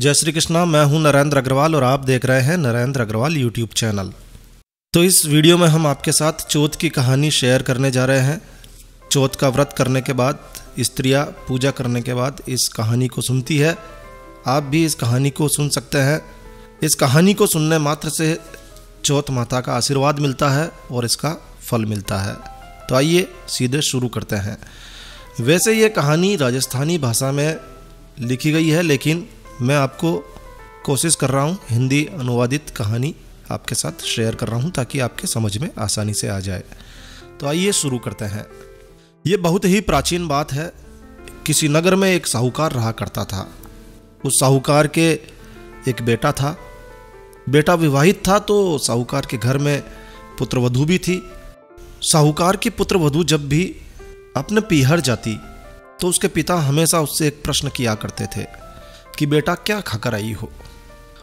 जय श्री कृष्णा, मैं हूँ नरेंद्र अग्रवाल और आप देख रहे हैं नरेंद्र अग्रवाल यूट्यूब चैनल तो इस वीडियो में हम आपके साथ चौथ की कहानी शेयर करने जा रहे हैं। चौथ का व्रत करने के बाद, स्त्रियाँ पूजा करने के बाद इस कहानी को सुनती है। आप भी इस कहानी को सुन सकते हैं। इस कहानी को सुनने मात्र से चौथ माता का आशीर्वाद मिलता है और इसका फल मिलता है। तो आइए सीधे शुरू करते हैं। वैसे ये कहानी राजस्थानी भाषा में लिखी गई है, लेकिन मैं आपको कोशिश कर रहा हूँ हिंदी अनुवादित कहानी आपके साथ शेयर कर रहा हूँ ताकि आपके समझ में आसानी से आ जाए। तो आइए शुरू करते हैं। ये बहुत ही प्राचीन बात है। किसी नगर में एक साहूकार रहा करता था। उस साहूकार के एक बेटा था। बेटा विवाहित था तो साहूकार के घर में पुत्रवधु भी थी। साहूकार की पुत्रवधु जब भी अपने पीहर जाती तो उसके पिता हमेशा उससे एक प्रश्न किया करते थे। कि बेटा क्या खाकर आई हो?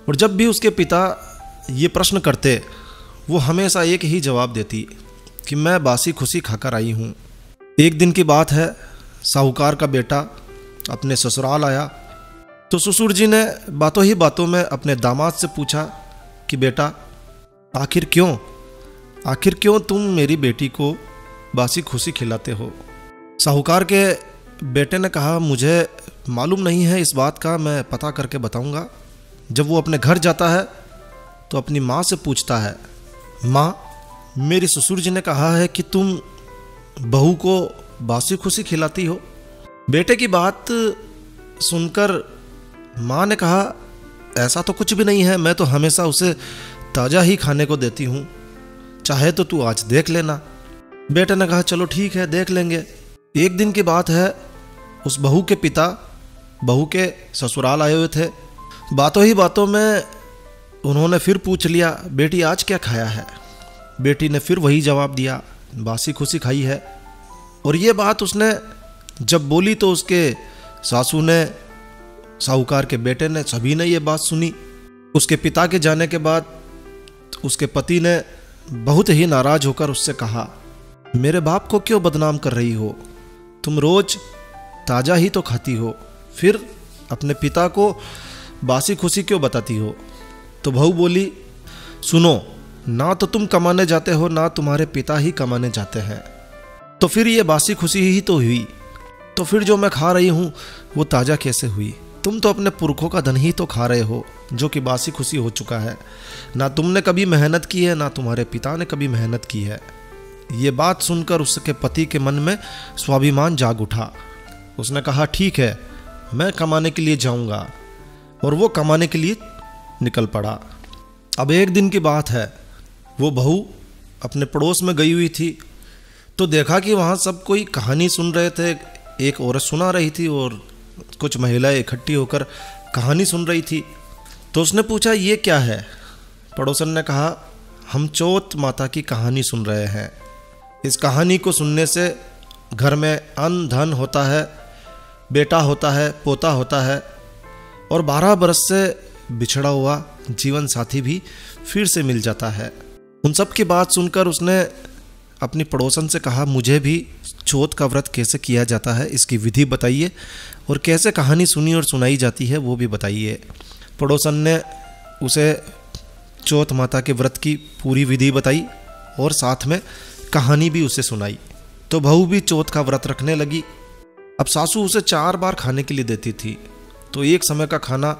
और जब भी उसके पिता ये प्रश्न करते, वो हमेशा एक ही जवाब देती कि मैं बासी खुशी खाकर आई हूँ। एक दिन की बात है, साहूकार का बेटा अपने ससुराल आया। तो ससुर जी ने बातों ही बातों में अपने दामाद से पूछा कि बेटा, आखिर क्यों? आखिर क्यों तुम मेरी बेटी को बासी खुशी खिलाते हो? साहूकार के बेटे ने कहा, मुझे मालूम नहीं है इस बात का, मैं पता करके बताऊँगा। जब वो अपने घर जाता है तो अपनी माँ से पूछता है, माँ, मेरी ससुर जी ने कहा है कि तुम बहू को बासी खुशी खिलाती हो। बेटे की बात सुनकर माँ ने कहा, ऐसा तो कुछ भी नहीं है, मैं तो हमेशा उसे ताज़ा ही खाने को देती हूँ। चाहे तो तू आज देख लेना। बेटे ने कहा, चलो ठीक है, देख लेंगे। एक दिन की बात है, उस बहू के पिता बहू के ससुराल आए हुए थे। बातों ही बातों में उन्होंने फिर पूछ लिया, बेटी, आज क्या खाया है? बेटी ने फिर वही जवाब दिया, बासी खुशी खाई है। और ये बात उसने जब बोली तो उसके सासू ने, साहूकार के बेटे ने, सभी ने ये बात सुनी। उसके पिता के जाने के बाद उसके पति ने बहुत ही नाराज़ होकर उससे कहा, मेरे बाप को क्यों बदनाम कर रही हो? तुम रोज ताज़ा ही तो खाती हो। फिर अपने पिता को बासी खुशी क्यों बताती हो? तो बहू बोली, सुनो, ना तो तुम कमाने जाते हो, ना तुम्हारे पिता ही कमाने जाते हैं। तो फिर ये बासी खुशी ही तो हुई। तो फिर जो मैं खा रही हूँ, वो ताज़ा कैसे हुई? तुम तो अपने पुरखों का धन ही तो खा रहे हो, जो कि बासी खुशी हो चुका है। ना तुमने कभी मेहनत की है, ना तुम्हारे पिता ने कभी मेहनत की है। ये बात सुनकर उसके पति के मन में स्वाभिमान जाग उठा। उसने कहा, ठीक है मैं कमाने के लिए जाऊँगा, और वो कमाने के लिए निकल पड़ा। अब एक दिन की बात है, वो बहू अपने पड़ोस में गई हुई थी तो देखा कि वहाँ सब कोई कहानी सुन रहे थे, एक औरत सुना रही थी, और कुछ महिलाएँ इकट्ठी होकर कहानी सुन रही थी। तो उसने पूछा, ये क्या है? पड़ोसन ने कहा, हम चौथ माता की कहानी सुन रहे हैं। इस कहानी को सुनने से घर में अन धन होता है बेटा होता है, पोता होता है। और बारह बरस से बिछड़ा हुआ जीवन साथी भी फिर से मिल जाता है। उन सब की बात सुनकर उसने अपनी पड़ोसन से कहा, मुझे भी चौथ का व्रत कैसे किया जाता है, इसकी विधि बताइए। और कैसे कहानी सुनी और सुनाई जाती है, वो भी बताइए। पड़ोसन ने उसे चौथ माता के व्रत की पूरी विधि बताई और साथ में कहानी भी उसे सुनाई। तो बहू भी चौथ का व्रत रखने लगी। अब सासू उसे चार बार खाने के लिए देती थी तो एक समय का खाना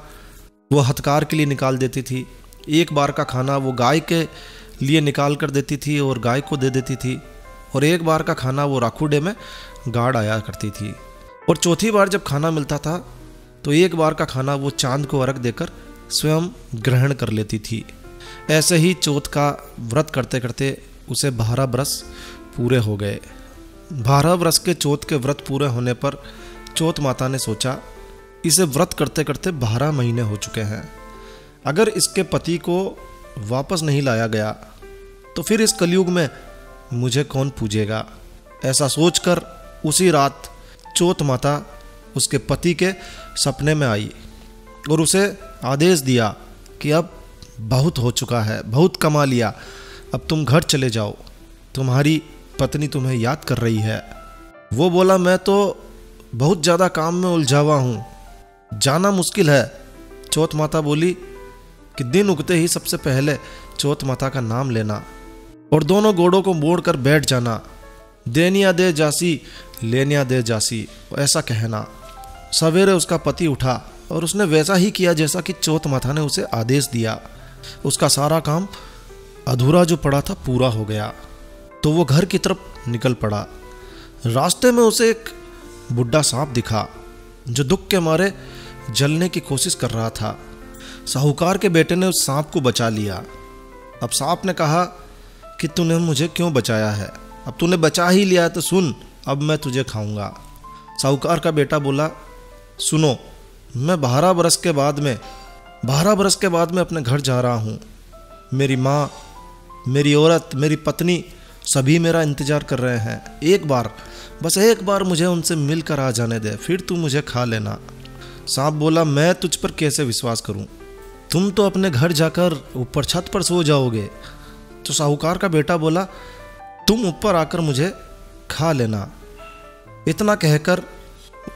वो हथकार के लिए निकाल देती थी, एक बार का खाना वो गाय के लिए निकाल कर देती थी और गाय को दे देती थी, और एक बार का खाना वो राखूडे में गाड़ आया करती थी। और चौथी बार जब खाना मिलता था तो एक बार का खाना वो चाँद को अर्घ देकर स्वयं ग्रहण कर लेती थी। ऐसे ही चौथ का व्रत करते करते उसे बारह बरस पूरे हो गए। बारह वर्ष के चौथ के व्रत पूरे होने पर चौथ माता ने सोचा, इसे व्रत करते करते बारह महीने हो चुके हैं। अगर इसके पति को वापस नहीं लाया गया तो फिर इस कलयुग में मुझे कौन पूजेगा? ऐसा सोचकर उसी रात चौथ माता उसके पति के सपने में आई और उसे आदेश दिया कि अब बहुत हो चुका है, बहुत कमा लिया, अब तुम घर चले जाओ। तुम्हारी पत्नी तुम्हें याद कर रही है। वो बोला, मैं तो बहुत ज़्यादा काम में उलझा हुआ हूँ। जाना मुश्किल है। चौथ माता बोली, कि दिन उगते ही सबसे पहले चौथ माता का नाम लेना और दोनों घोड़ों को मोड़ कर बैठ जाना। देनिया दे जासी, लेनिया दे जासी, ऐसा कहना। सवेरे उसका पति उठा और उसने वैसा ही किया जैसा कि चौथ माता ने उसे आदेश दिया। उसका सारा काम अधूरा जो पड़ा था पूरा हो गया। तो वो घर की तरफ़ निकल पड़ा। रास्ते में उसे एक बुढ़ा सांप दिखा, जो दुख के मारे जलने की कोशिश कर रहा था। साहूकार के बेटे ने उस सांप को बचा लिया। अब सांप ने कहा कि तूने मुझे क्यों बचाया है? अब तूने बचा ही लिया तो सुन, अब मैं तुझे खाऊँगा। साहूकार का बेटा बोला, सुनो, मैं बारह बरस के बाद में, बारह बरस के बाद में अपने घर जा रहा हूँ। मेरी माँ, मेरी औरत, मेरी पत्नी सभी मेरा इंतज़ार कर रहे हैं। एक बार, बस एक बार मुझे उनसे मिलकर आ जाने दे, फिर तू मुझे खा लेना। सांप बोला, मैं तुझ पर कैसे विश्वास करूँ? तुम तो अपने घर जाकर ऊपर छत पर सो जाओगे। तो साहूकार का बेटा बोला, तुम ऊपर आकर मुझे खा लेना। इतना कहकर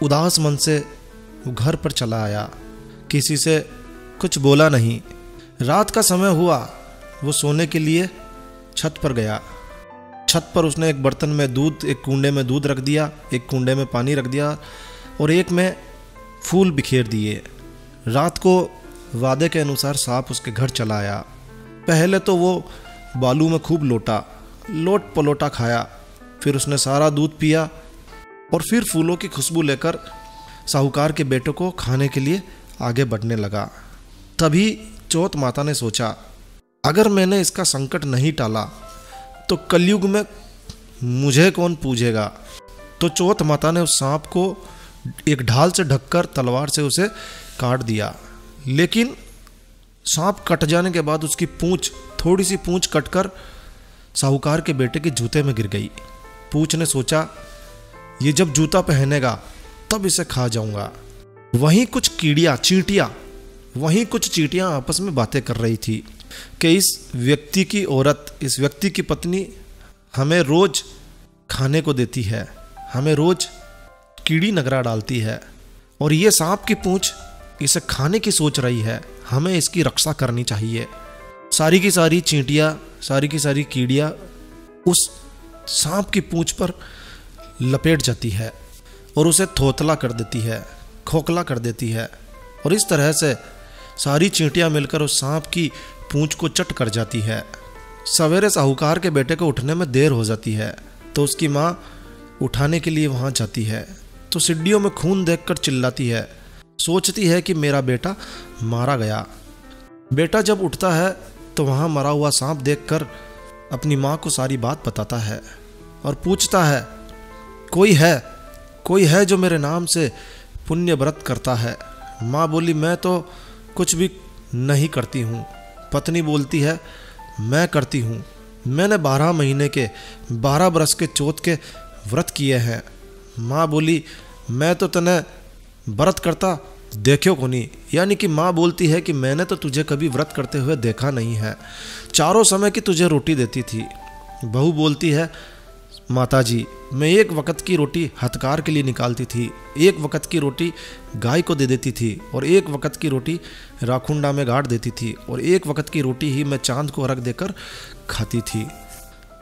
उदास मन से घर पर चला आया। किसी से कुछ बोला नहीं। रात का समय हुआ, वो सोने के लिए छत पर गया। छत पर उसने एक बर्तन में दूध, एक कुंडे में दूध रख दिया, एक कुंडे में पानी रख दिया और एक में फूल बिखेर दिए। रात को वादे के अनुसार सांप उसके घर चला आया। पहले तो वो बालू में खूब लोटा लोट पलोटा खाया। फिर उसने सारा दूध पिया और फिर फूलों की खुशबू लेकर साहूकार के बेटों को खाने के लिए आगे बढ़ने लगा। तभी चौथ माता ने सोचा, अगर मैंने इसका संकट नहीं टाला तो कलयुग में मुझे कौन पूजेगा? तो चौथ माता ने उस सांप को एक ढाल से ढककर तलवार से उसे काट दिया। लेकिन सांप कट जाने के बाद उसकी पूंछ, थोड़ी सी पूंछ कटकर साहूकार के बेटे के जूते में गिर गई। पूछ ने सोचा, ये जब जूता पहनेगा, तब इसे खा जाऊँगा। वहीं कुछ कीड़िया, चींटियाँ, वहीं कुछ चींटियाँ आपस में बातें कर रही थी। कि इस व्यक्ति की औरत, इस व्यक्ति की पत्नी हमें रोज खाने को देती है, हमें रोज कीड़ी नगरा डालती है और ये सांप की पूंछ इसे खाने की सोच रही है, हमें इसकी रक्षा करनी चाहिए। सारी की सारी चींटियाँ, सारी की सारी कीड़ियाँ उस सांप की पूंछ पर लपेट जाती है और उसे थोतला कर देती है, खोखला कर देती है और इस तरह से सारी चींटियाँ मिलकर उस सांप की पूंछ को चट कर जाती है। सवेरे साहूकार के बेटे को उठने में देर हो जाती है तो उसकी माँ उठाने के लिए वहाँ जाती है तो सिड्डियों में खून देखकर चिल्लाती है, सोचती है कि मेरा बेटा मारा गया। बेटा जब उठता है तो वहाँ मरा हुआ सांप देखकर अपनी माँ को सारी बात बताता है और पूछता है, कोई है कोई है जो मेरे नाम से पुण्य व्रत करता है? माँ बोली, मैं तो कुछ भी नहीं करती हूँ। पत्नी बोलती है, मैं करती हूँ। मैंने बारह महीने के, बारह बरस के चोत के व्रत किए हैं। माँ बोली, मैं तो तने व्रत करता देखो को नहीं। यानी कि माँ बोलती है कि मैंने तो तुझे कभी व्रत करते हुए देखा नहीं है। चारों समय की तुझे रोटी देती थी। बहू बोलती है माता जी मैं एक वक्त की रोटी हथकार के लिए निकालती थी, एक वक्त की रोटी गाय को दे देती थी और एक वक्त की रोटी राखुंडा में गाड़ देती थी और एक वक्त की रोटी ही मैं चाँद को रख देकर खाती थी।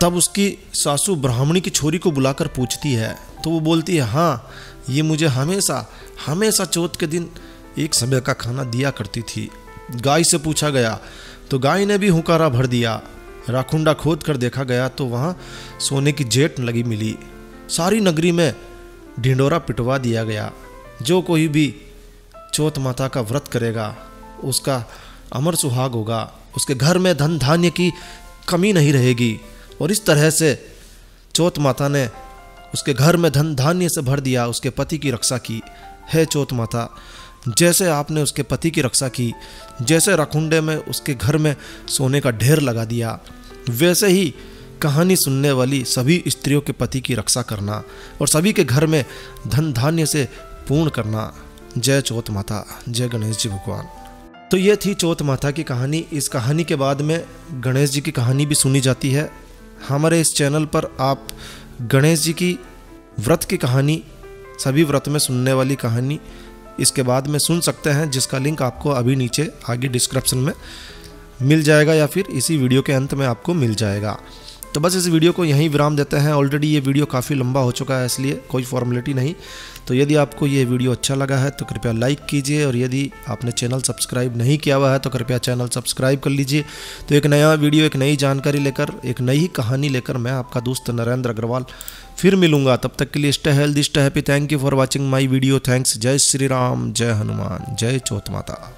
तब उसकी सासू ब्राह्मणी की छोरी को बुलाकर पूछती है तो वो बोलती है हाँ ये मुझे हमेशा हमेशा चौथ के दिन एक समय का खाना दिया करती थी। गाय से पूछा गया तो गाय ने भी हुकारा भर दिया राखुंडा खोद कर देखा गया तो वहाँ सोने की जेट लगी मिली। सारी नगरी में ढिंडोरा पिटवा दिया गया। जो कोई भी चौथ माता का व्रत करेगा, उसका अमर सुहाग होगा। उसके घर में धन धान्य की कमी नहीं रहेगी। और इस तरह से चौथ माता ने उसके घर में धन धान्य से भर दिया, उसके पति की रक्षा की। है चौथ माता, जैसे आपने उसके पति की रक्षा की, जैसे रखुंडे में उसके घर में सोने का ढेर लगा दिया वैसे ही कहानी सुनने वाली सभी स्त्रियों के पति की रक्षा करना और सभी के घर में धन धान्य से पूर्ण करना। जय चौथ माता, जय गणेश जी भगवान। तो ये थी चौथ माता की कहानी। इस कहानी के बाद में गणेश जी की कहानी भी सुनी जाती है। हमारे इस चैनल पर आप गणेश जी की व्रत की कहानी, सभी व्रत में सुनने वाली कहानी, इसके बाद में सुन सकते हैं, जिसका लिंक आपको अभी नीचे, आगे डिस्क्रिप्शन में मिल जाएगा या फिर इसी वीडियो के अंत में आपको मिल जाएगा। तो बस इस वीडियो को यहीं विराम देते हैं। ऑलरेडी ये वीडियो काफ़ी लंबा हो चुका है, इसलिए कोई फॉर्मेलिटी नहीं। तो यदि आपको ये वीडियो अच्छा लगा है तो कृपया लाइक कीजिए और यदि आपने चैनल सब्सक्राइब नहीं किया हुआ है तो कृपया चैनल सब्सक्राइब कर लीजिए। तो एक नया वीडियो, एक नई जानकारी लेकर, एक नई कहानी लेकर मैं आपका दोस्त नरेंद्र अग्रवाल फिर मिलूँगा। तब तक के लिए stay healthy stay happy thank you for watching my video thanks जय श्री राम, जय हनुमान, जय चौथ माता।